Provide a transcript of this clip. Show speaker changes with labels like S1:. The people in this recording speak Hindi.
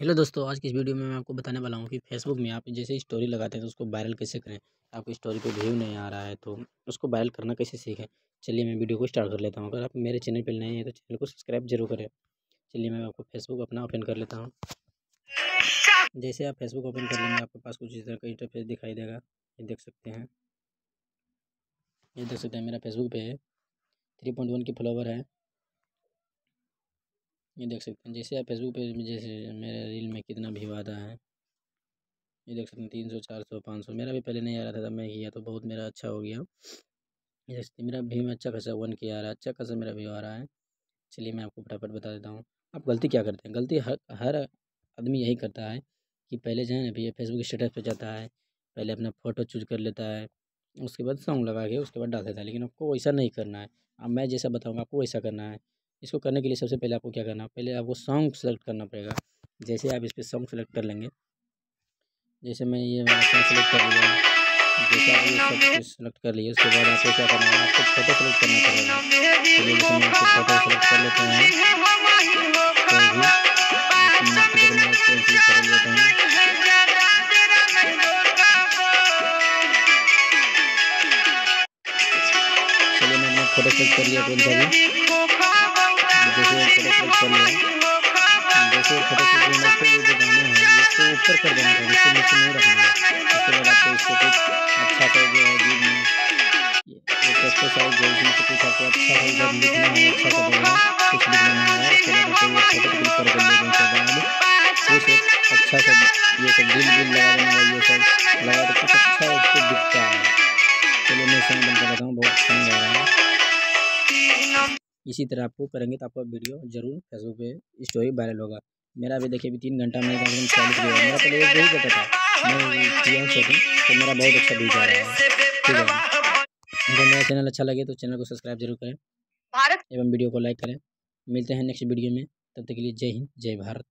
S1: हेलो दोस्तों आज की इस वीडियो में मैं आपको बताने वाला हूँ कि फेसबुक में आप जैसे स्टोरी लगाते हैं तो उसको वायरल कैसे करें? आपकी स्टोरी पे व्यू नहीं आ रहा है तो उसको वायरल करना कैसे सीखें? चलिए मैं वीडियो को स्टार्ट कर लेता हूँ। अगर आप मेरे चैनल पर नए हैं तो चैनल को सब्सक्राइब ज़रूर करें। चलिए मैं आपको फेसबुक अपना ओपन कर लेता हूँ। जैसे आप फेसबुक ओपन कर लेंगे आपके पास कुछ इस तरह का इंटरफेस दिखाई देगा। ये देख सकते हैं। ये देख सकते हैं मेरा फेसबुक पे है थ्री पॉइंट वन की फॉलोवर है। ये देख सकते हैं, जैसे आप फेसबुक पे जैसे मेरे रील में कितना व्यू आता है। ये देख सकते हैं, तीन सौ, चार सौ, पाँच सौ। मेरा भी पहले नहीं आ रहा था, तब मैं किया तो बहुत मेरा अच्छा हो गया। ये देख सकते मेरा व्यू में अच्छा खासा वन के आ रहा है अच्छा खासा मेरा व्यू आ रहा है। चलिए मैं आपको फटाफट बता देता हूँ। आप गलती क्या करते हैं? गलती हर हर आदमी यही करता है कि पहले जो है ना, भैया फेसबुक स्टेटस पर जाता है, पहले अपना फ़ोटो चूज़ कर लेता है, उसके बाद सॉन्ग लगा के उसके बाद डाल देता है, लेकिन आपको वैसा नहीं करना है। अब मैं जैसा बताऊँगा, आपको वैसा करना है। इसको करने के लिए सबसे पहले आपको क्या करना, पहले आपको सॉन्ग सेलेक्ट करना पड़ेगा। जैसे आप इस पर सॉन्ग सेलेक्ट कर लेंगे। जैसे मैं ये सॉन्ग सेलेक्ट कर लिया जैसे आप सेलेक्ट कर लिए, उसके बाद आपको क्या करना है, आपको फ़ोटो सेलेक्ट करना पड़ेगा। फ़ोटो सेलेक्ट कर लेते हैं कर लेता हूँ। फ़ोटो सेलेक्ट कर लिया कौन सा भी फ़ोटो क्लिक जैसे फ़ोटो क्लिक करने ये जो गाना है। इसको ऊपर कर देना है इसको नीचे नहीं रखना है उसके बाद आपको इसको कुछ अच्छा सा जो है बीच में एक एक्सरसाइज जो इसमें से कुछ आपको अच्छा सा इधर लिखना है अच्छा सा बोलना कुछ लिखना है उसके बाद आपको ये फ़ोटो क्लिक कर देंगे उसके बाद कुछ अच्छा सा, ये सब दिल बिल लगा देना है, ये सब लगा तो कुछ अच्छा उसको दिखता है। चलिए मैं सॉन्ग बंद कर हूँ, बहुत सॉन्ग आ रहा है। इसी तरह आपको करेंगे तो आपका वीडियो ज़रूर फेसबुक पे स्टोरी वायरल होगा। मेरा अभी देखिए अभी तीन घंटा में कम से कम चालीस गया मेरा पहले एक करता था मैं किया सेटिंग तो मेरा बहुत अच्छा बीच आ रहा है। ठीक है। अगर मेरा चैनल अच्छा लगे तो चैनल को सब्सक्राइब ज़रूर करें। एवं वीडियो को लाइक करें। मिलते हैं नेक्स्ट वीडियो में। तब तक के लिए जय हिंद जय भारत।